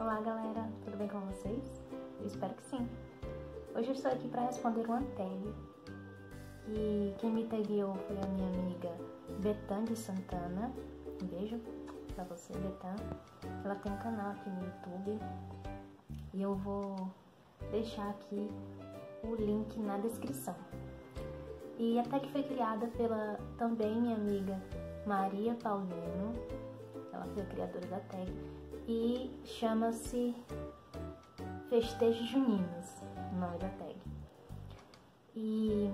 Olá galera, tudo bem com vocês? Eu espero que sim. Hoje eu estou aqui para responder uma tag e quem me tagueou foi a minha amiga Betan de Santana. Um beijo para você, Betan. Ela tem um canal aqui no YouTube e eu vou deixar aqui o link na descrição. E a tag foi criada pela também minha amiga Maria Paulino, ela foi a criadora da tag, e chama-se Festejos Juninos, o nome da tag. E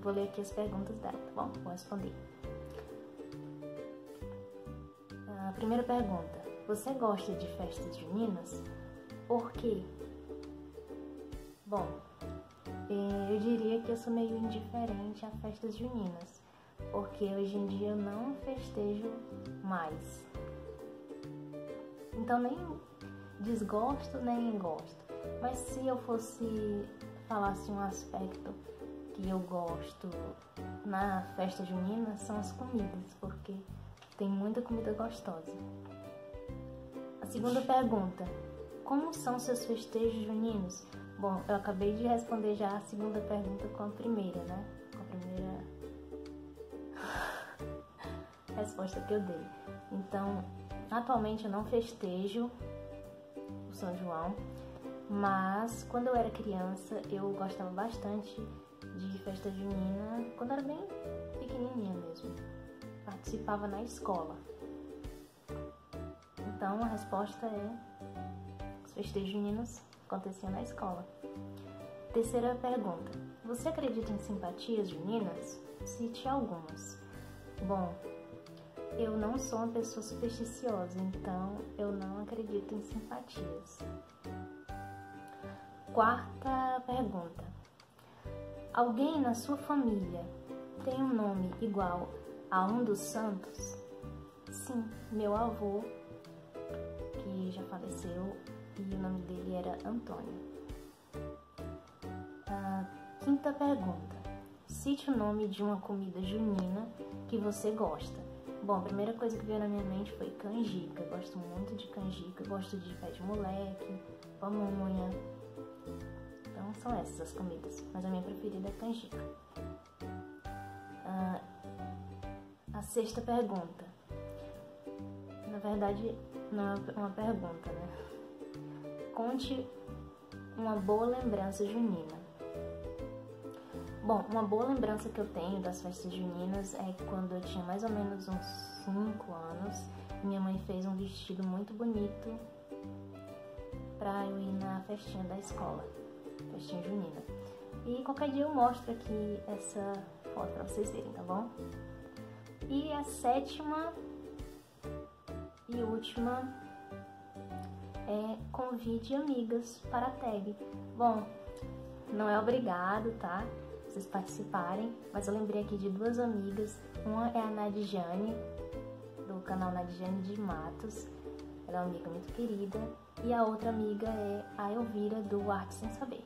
vou ler aqui as perguntas dela, tá bom? Vou responder. A primeira pergunta: Você gosta de festas juninas? Por quê? Bom, eu diria que eu sou meio indiferente a festas juninas, porque hoje em dia eu não festejo mais. Então nem desgosto nem gosto. Mas se eu fosse falar assim um aspecto que eu gosto na festa junina são as comidas, porque tem muita comida gostosa. A segunda pergunta: Como são seus festejos juninos? Bom, eu acabei de responder já a segunda pergunta com a primeira, né? Com a primeira resposta que eu dei. Então, atualmente eu não festejo o São João, mas quando eu era criança eu gostava bastante de festa junina, quando eu era bem pequenininha mesmo. Participava na escola. Então a resposta é: os festejos juninos acontecia na escola. Terceira pergunta: Você acredita em simpatias juninas? Cite algumas. Bom, eu não sou uma pessoa supersticiosa, então eu não acredito em simpatias. Quarta pergunta: Alguém na sua família tem um nome igual a um dos santos? Sim, meu avô, que já faleceu, e o nome dele era Antônio. A quinta pergunta: Cite o nome de uma comida junina que você gosta. Bom, a primeira coisa que veio na minha mente foi canjica. Eu gosto muito de canjica, gosto de pé de moleque, pamonha. Então são essas as comidas, mas a minha preferida é canjica. Ah, a sexta pergunta. Na verdade, não é uma pergunta, né? Conte uma boa lembrança junina. Bom, uma boa lembrança que eu tenho das festas juninas é quando eu tinha mais ou menos uns 5 anos, minha mãe fez um vestido muito bonito pra eu ir na festinha da escola, festinha junina. E qualquer dia eu mostro aqui essa foto pra vocês verem, tá bom? E a sétima e última é convide amigas para a tag. Bom, não é obrigado, tá? Vocês participarem, mas eu lembrei aqui de duas amigas. Uma é a Nadjane, do canal Nadjane de Matos. Ela é uma amiga muito querida. E a outra amiga é a Elvira, do Arte Sem Saber.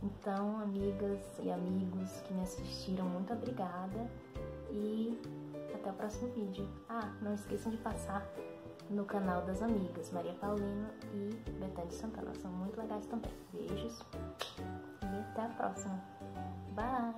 Então, amigas e amigos que me assistiram, muito obrigada. E até o próximo vídeo. Ah, não esqueçam de passar no canal das amigas Maria Paulino e Betânia Santana. São muito legais também. Beijos e até a próxima. Bye!